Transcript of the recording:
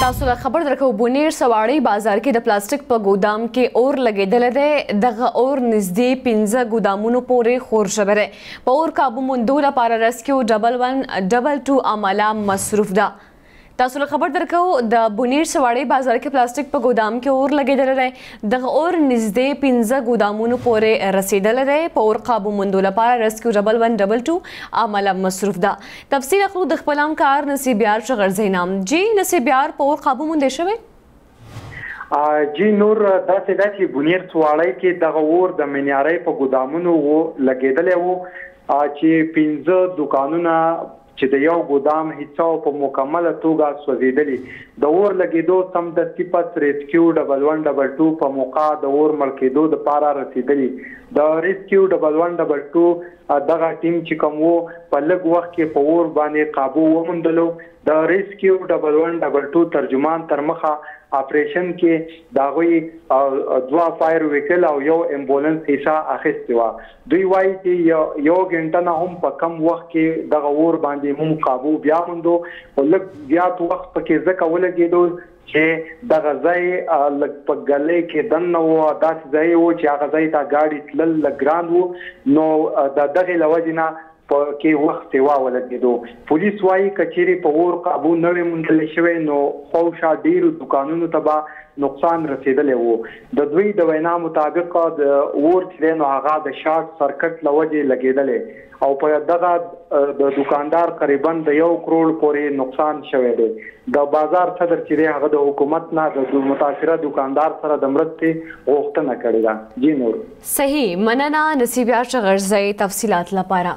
تاسو له خبر درکو بونیر سواړی بازار کې د پلاستیک په ګودام کې اور لګیدل دی دغه اور نږدې 15 ګودامونو پورې خور شوی دی په اور کابو موندو لپاره رسکیو ډبل 1 ډبل 2 عمله مصروف ده تاسو له خبر درکو د بونیر سواړی بازار کې پلاستیک په ګودام کې اور لګیدل دی دغه اور نږدې پنځه ګودامونو پورې رسیدلی دی. په اور قابو موندو لپاره رسکیو ډبل ون ډبل ټو عمله مصروف ده. تفصیل اخلو د خپل همکار نصیبیار چغرزی نه. جی نصیبیار په اور قابو موندی شوی؟ جی نور داسې ده چې بونیر څواړی کې دغه اور د مینیارۍ په ګودامونو و لګیدلی و چې پنځه دوکانونه چې د یو ګودام حصهو په مکمله توګه سوځېدلي، د اور لګېدو سمدستي پس ریسکیو ډبل ون ډبل ټو په موقع د اور مړ کېدو د پاره رسېدلي، د ریسکیو ډبل ون ډبل ټو دغه ټیم چې کوم وو په لږ وخت کې په اور باندې قابو وموندلو، د ریسکیو ډبل ون ډبل ټو ترجمان تر مخه اپریشن کې د هغوی دوه فایر ویکل او یو امبولنس حصه اخیستې وه. دوی وايي چې يوه ګنټه نه هم په کم وخت کې دغه اور باندې موږ قابو بيا موندو خو لږ زيات وخت پکې ځکه ولګېدو چې دغه ځای لږ په ګلۍ کې دننه و داسې ځای و چې هغه ځای ته ګاډي تلل لږ ګران و نو د دغې له وجې نه په کې وخت سېوا ولګېدو. پولیس وايي که چېرې په اور قابو نه وی موندل شوی نو خوشا ډېرو دوکانونو ته به نقصان رسېدلی وو. د دوی د وینا مطابق د اور چې دی نو هغه د شارټ سرکټ له وجې لګېدلی او په دغه د دوکاندار قریباً د یو کروړ پورې نقصان شوی دی. د بازار صدر چې دی هغه د حکومت نه د متاثره دوکاندار سره د مرستې غوښتنه کړې ده. جې نور. صحیح مننه نصیب یار چغرزی تفصیلات لپاره.